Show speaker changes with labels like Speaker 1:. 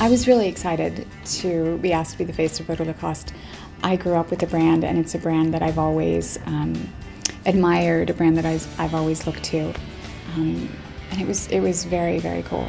Speaker 1: I was really excited to be asked to be the face of Eau Lacoste. I grew up with the brand, and it's a brand that I've always um, admired, a brand that I've, I've always looked to. Um, and it was, it was very, very cool.